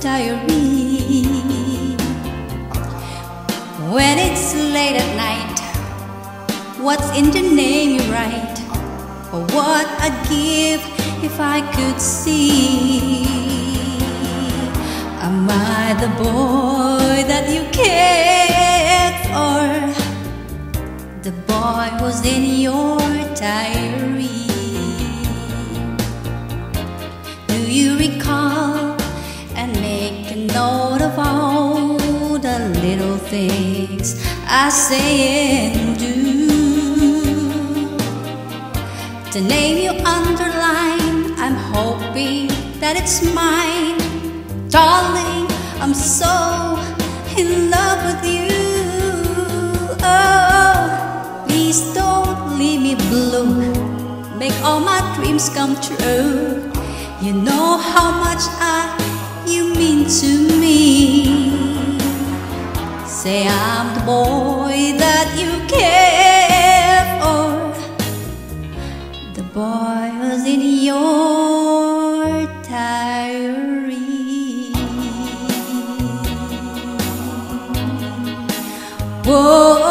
diary. When it's late at night, what's in the name you write? Or what I'd give if I could see. Am I the boy that you cared for? The boy who's in your diary. Of all the little things I say and do? The name you underline, I'm hoping that it's mine. Darling, I'm so in love with you. Oh, please don't leave me blue. Make all my dreams come true. You know how much I to me. Say I'm the boy that you care for. The boy who's in your diary. Whoa.